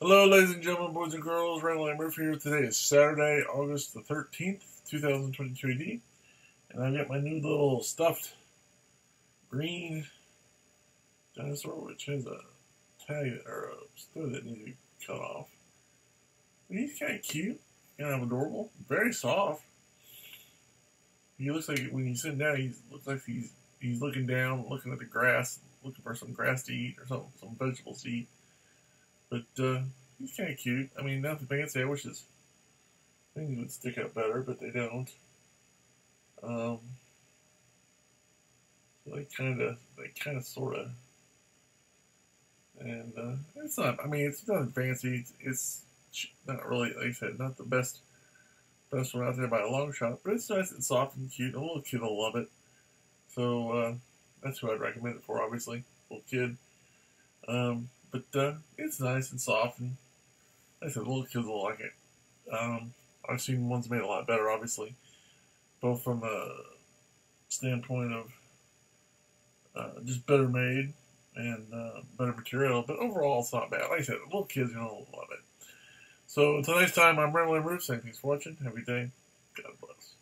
Hello, ladies and gentlemen, boys and girls. Randall Murphy here. Today is Saturday, August the 13th, 2022 AD. And I've got my new little stuffed green dinosaur, which has a tag or a stud that needs to be cut off. he's kind of cute, kind of adorable, very soft. He looks like when he's sitting down, he looks like he's he's looking down, looking at the grass, looking for some grass to eat or some some vegetables to eat. But uh, he's kind of cute. I mean, nothing fancy. I wish his things would stick out better, but they don't. Um, so they kind of, they kind of, sort of, and uh, it's not. I mean, it's nothing fancy. It's, it's not really, like I said, not the best, best one out there by a long shot. But it's nice and soft and cute. A little kid will love it. So uh, that's who I'd recommend it for. Obviously, little kid. Um, but uh, it's nice and soft, and like I said, little kids will like it. Um, I've seen ones made a lot better, obviously, both from a standpoint of uh, just better made and uh, better material, but overall it's not bad. Like I said, little kids are gonna love it. So until next time, I'm Ruth saying thanks for watching. Have a good day. God bless.